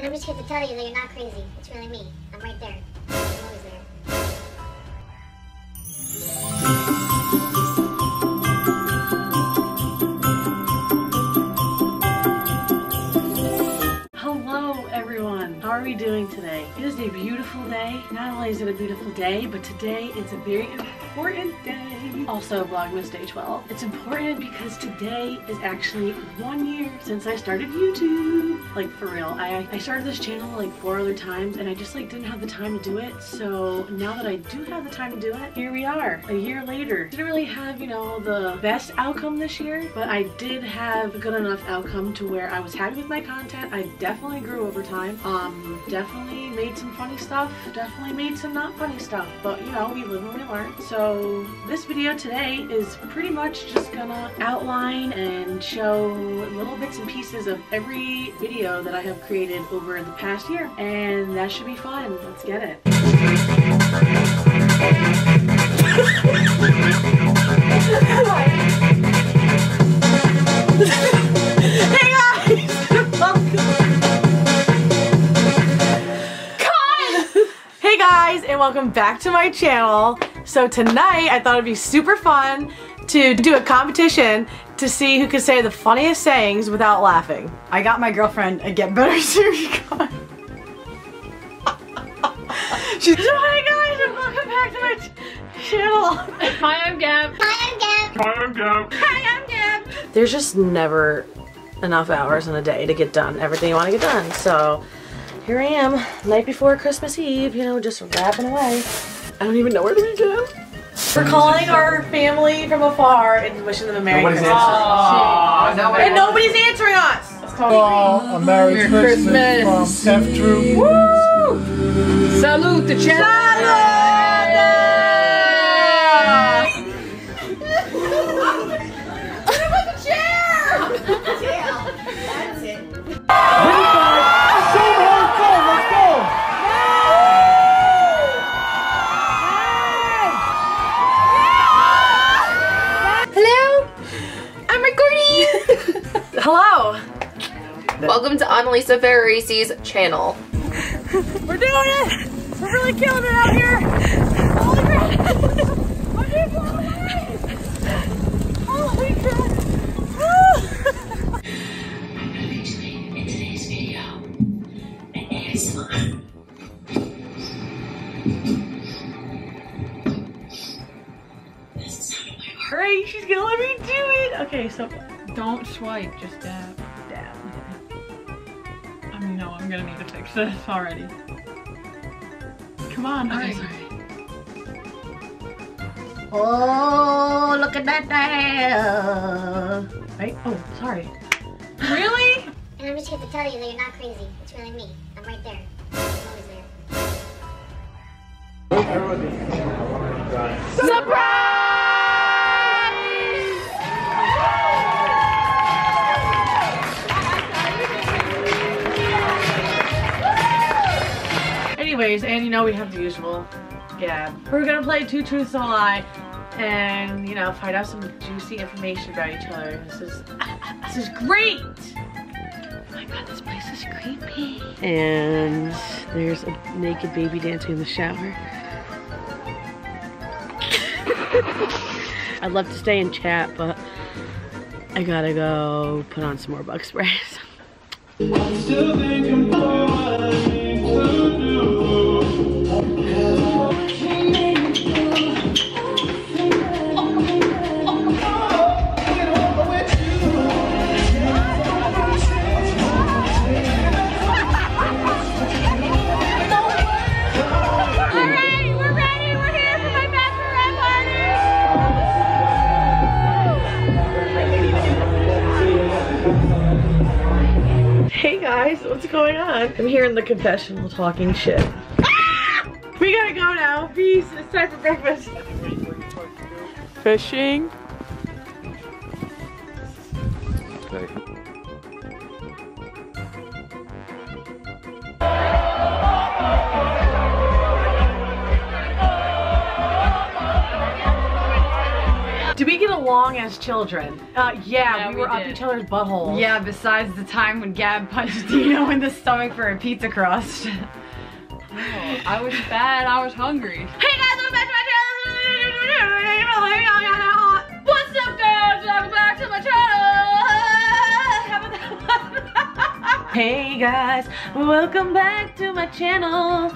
And I'm just here to tell you that you're not crazy. It's really me. I'm right there. I'm always there. Hello everyone! How are we doing today? It is a beautiful day. Not only is it a beautiful day, but today it's a very important day. Also Vlogmas Day 12. It's important because today is actually one year since I started YouTube. Like for real. I, I started this channel like four other times and I just like didn't have the time to do it. So now that I do have the time to do it, here we are, a year later. Didn't really have, you know, the best outcome this year, but I did have a good enough outcome to where I was happy with my content. I definitely grew over time. Um, definitely made some funny stuff. Definitely made some not funny stuff. But you know, we live and we learn. So this video today is pretty much just gonna outline and show little bits and pieces of every video that I have created over the past year. And that should be fun. Let's get it. Hey guys! Hey guys, and welcome back to my channel. So tonight, I thought it'd be super fun to do a competition to see who could say the funniest sayings without laughing. I got my girlfriend a Get Better Siri card. She's so hey guys, and welcome back to my ch- channel. Hi, I'm Gab. Hi, I'm Gab. Hi, I'm Gab. There's just never enough hours in a day to get done everything you want to get done. So here I am, night before Christmas Eve, you know, just rapping away. I don't even know where to begin. We're calling our family from afar and wishing them a Merry Nobody's Christmas. answering. And nobody's answering us. Well, a Merry, Christmas, from F Troop. Salute the channel. Hello, Welcome to Analisa Ferrarese's channel. We're doing it. We're really killing it out here. Holy crap. I'm here for all the way. Holy crap. Woo. in today's video, an ASMR. This is how my heart. Alright, she's gonna let me do it. Okay, so Don't swipe, just dab. Dab. I mean, no, I'm gonna need to fix this already. Come on, Okay, hurry. sorry. Oh, look at that there. Right? Oh, sorry. Really? And I'm just here to tell you that you're not crazy. It's really me. I'm right there. I'm always there. Anyways, and you know we have the usual gab. We're gonna play Two Truths and a Lie and, you know, find out some juicy information about each other. This is, this is great! Oh my god, this place is creepy. And there's a naked baby dancing in the shower. I'd love to stay and chat, but I gotta go put on some more bug sprays. Hey guys, what's going on? I'm here in the confessional talking shit. Ah! We gotta go now. Peace. It's time for breakfast. Fishing. Did we get along as children? Uh, yeah, Yeah, we, we were up each other's buttholes. Yeah, besides the time when Gab punched Dino in the stomach for a pizza crust. Oh, I was fat. I was hungry. Hey guys, welcome back to my channel. What's up, guys? Welcome back to my channel. How about that one? Hey guys, welcome back to my channel.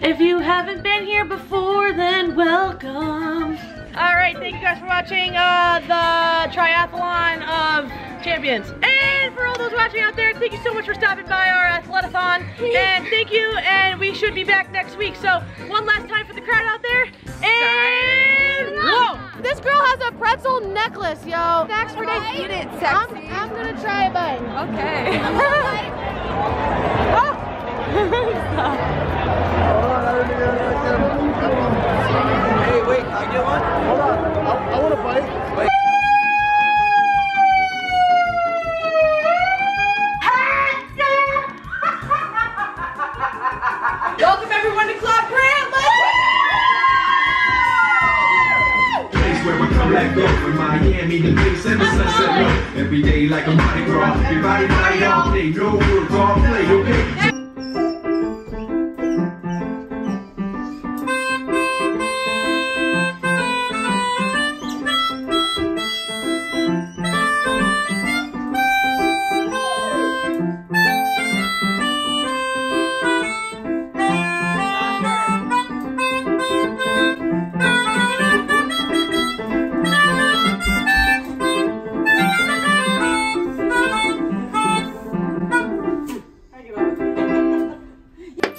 If you haven't been here before, then welcome. All right, thank you guys for watching uh, the triathlon of champions. And for all those watching out there, thank you so much for stopping by our athletathon. And thank you, and we should be back next week. So one last time for the crowd out there. And whoa! This girl has a pretzel necklace, yo. Thanks for days. Eat it, I'm, I'm gonna try it, bud. Okay. Hey, wait, can I get one? Like a Mardi Gras. Everybody party all day, no work,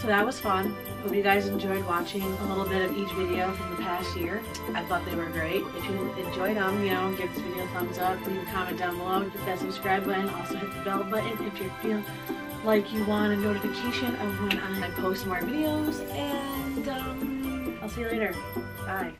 That was fun. Hope you guys enjoyed watching a little bit of each video from the past year. I thought they were great. If you enjoyed them, you know, give this video a thumbs up, leave a comment down below, hit that subscribe button, also hit the bell button if you feel like you want a notification of when I post more videos. And um, I'll see you later. Bye.